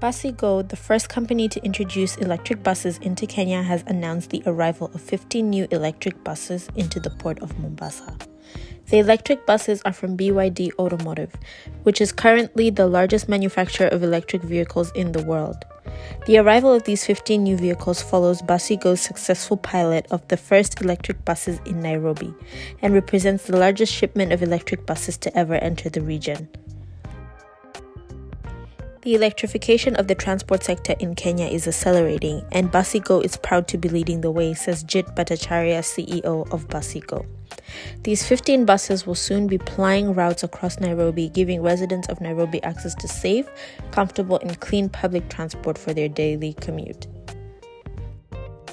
Basigo, the first company to introduce electric buses into Kenya, has announced the arrival of 15 new electric buses into the port of Mombasa. The electric buses are from BYD Automotive, which is currently the largest manufacturer of electric vehicles in the world. The arrival of these 15 new vehicles follows Basigo's successful pilot of the first electric buses in Nairobi and represents the largest shipment of electric buses to ever enter the region. The electrification of the transport sector in Kenya is accelerating, and Basigo is proud to be leading the way, says Jit Bhattacharya, CEO of Basigo. These 15 buses will soon be plying routes across Nairobi, giving residents of Nairobi access to safe, comfortable, and clean public transport for their daily commute.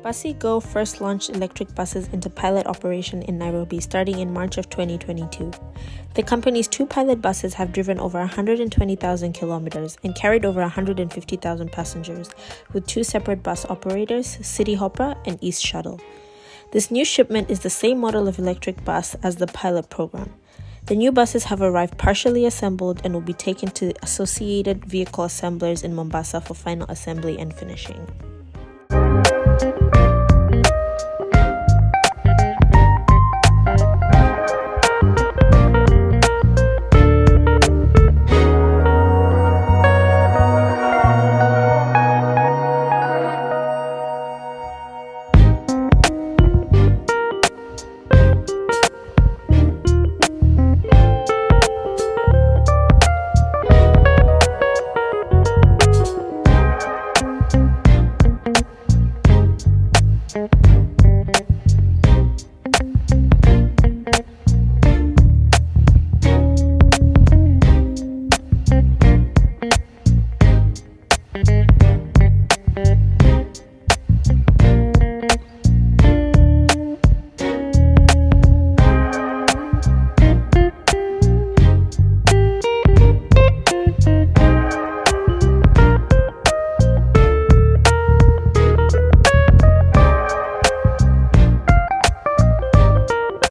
Basigo first launched electric buses into pilot operation in Nairobi starting in March of 2022. The company's two pilot buses have driven over 120,000 kilometers and carried over 150,000 passengers, with two separate bus operators, City Hopper and East Shuttle. This new shipment is the same model of electric bus as the pilot program. The new buses have arrived partially assembled and will be taken to Associated Vehicle Assemblers in Mombasa for final assembly and finishing. Thank you.